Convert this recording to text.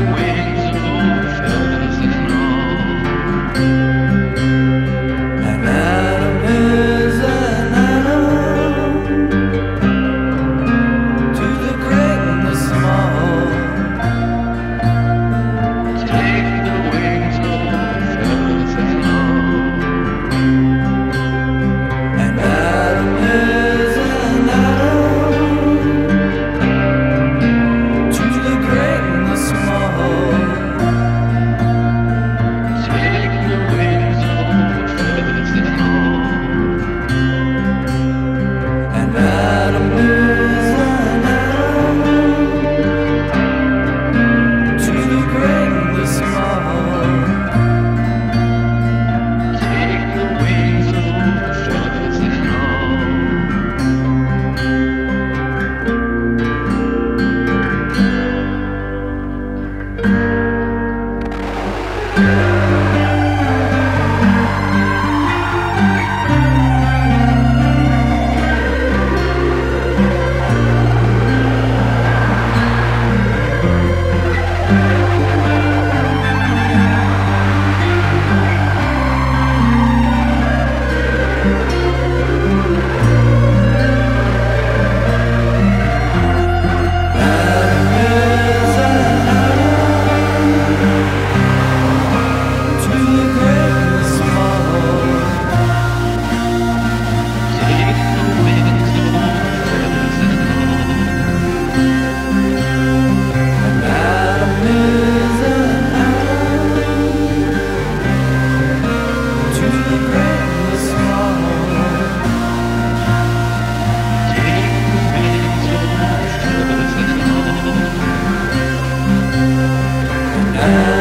away. Uh...